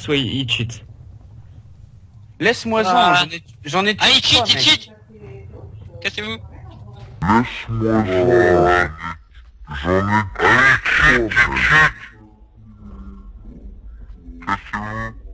soit il, il cheat. Laisse-moi Ah. j'en ai, j'en ai Ah, il cheat, il cheat Cassez-vous Laisse-moi ça. J'en ai... Allez, cheat, cheat, cheat. Cassez-vous.